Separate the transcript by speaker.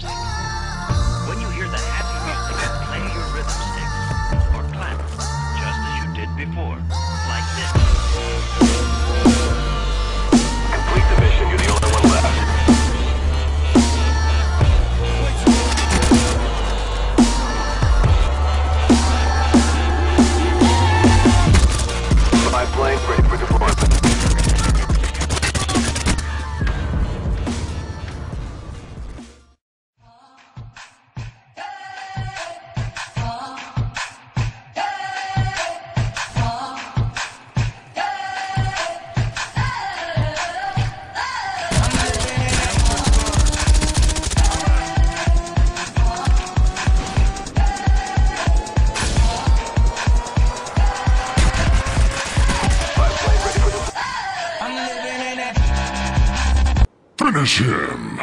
Speaker 1: Cheers.
Speaker 2: Finish him!